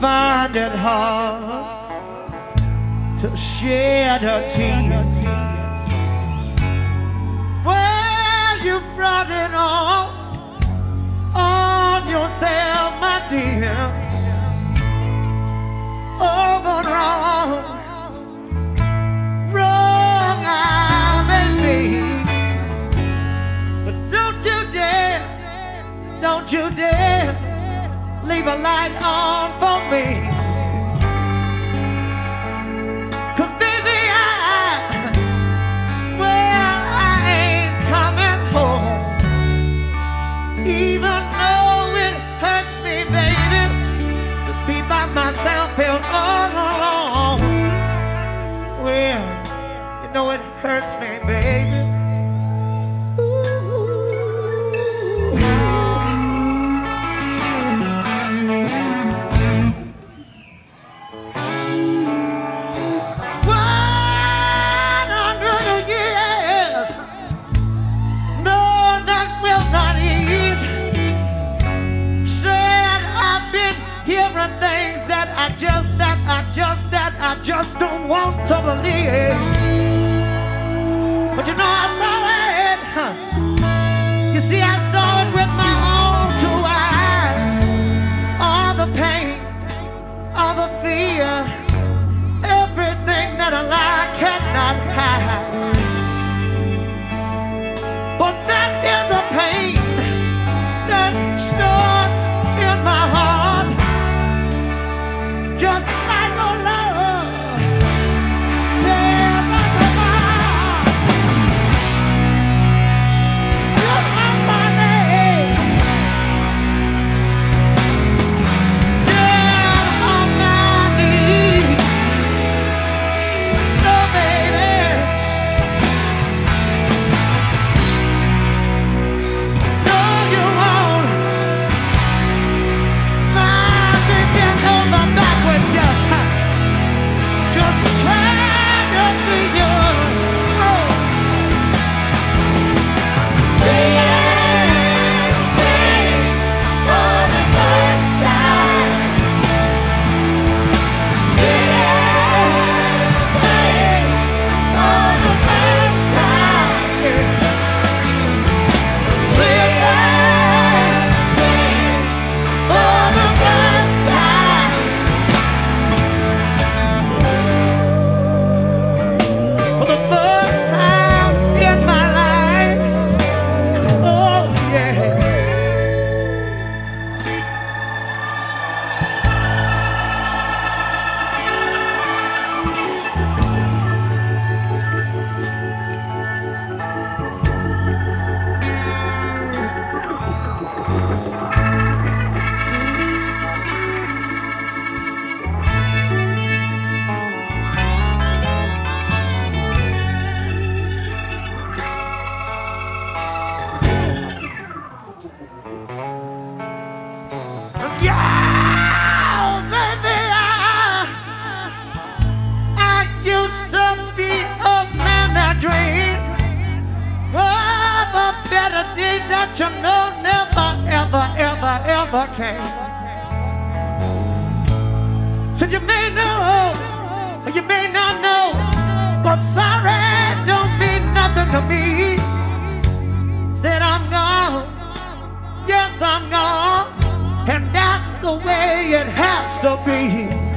find it hard to shed a tear. Well, you brought it on on yourself, my dear. Oh, but wrong, wrong I may be. But don't you dare, don't you dare leave a light on for me. Cause baby, I, well, I ain't coming home. Even though it hurts me, baby, to be by myself all alone. Well, you know it hurts me, baby. I just, that I just don't want to believe. But you know I saw it. huh. A day that you know never, ever, ever, ever came. So you may know, or you may not know, but sorry don't mean nothing to me. Said I'm gone. Yes, I'm gone, and that's the way it has to be.